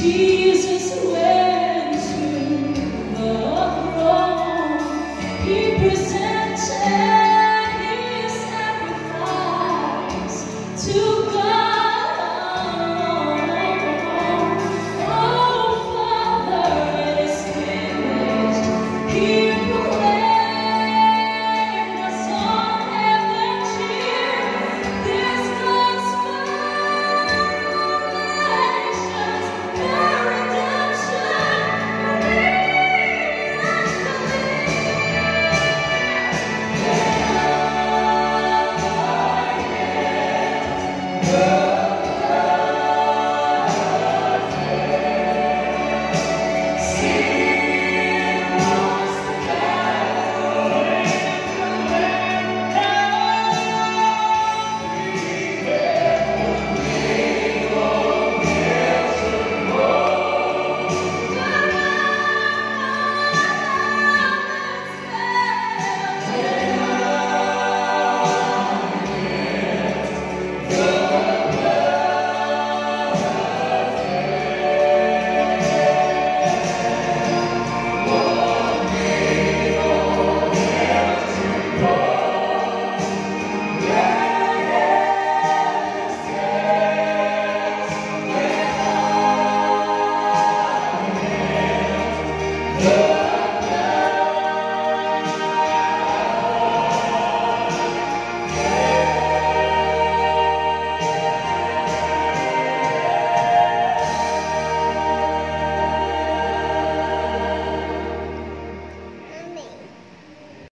ti. Yeah.